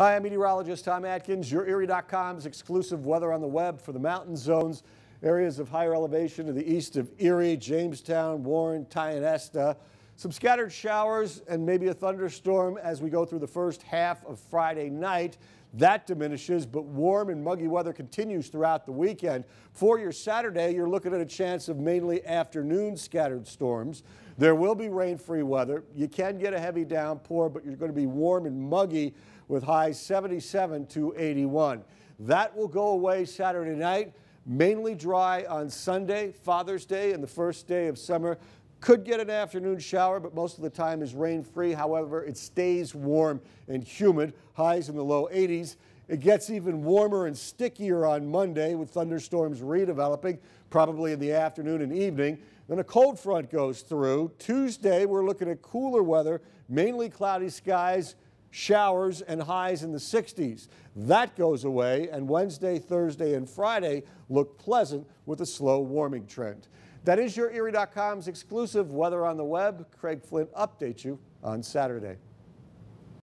Hi, I'm meteorologist Tom Atkins. YourErie.com's exclusive weather on the web for the mountain zones, areas of higher elevation to the east of Erie, Jamestown, Warren, Tionesta. Some scattered showers and maybe a thunderstorm as we go through the first half of Friday night. That diminishes, but warm and muggy weather continues throughout the weekend. For your Saturday, you're looking at a chance of mainly afternoon scattered storms. There will be rain-free weather. You can get a heavy downpour, but you're going to be warm and muggy with highs 77 to 81. That will go away Saturday night. Mainly dry on Sunday, Father's Day, and the first day of summer. Could get an afternoon shower, but most of the time is rain free. However, it stays warm and humid, highs in the low 80s. It gets even warmer and stickier on Monday with thunderstorms redeveloping, probably in the afternoon and evening. Then a cold front goes through. Tuesday, we're looking at cooler weather, mainly cloudy skies, showers and highs in the 60s. That goes away, and Wednesday, Thursday, and Friday look pleasant with a slow warming trend. That is your YourErie.com's exclusive weather on the web. Craig Flint updates you on Saturday.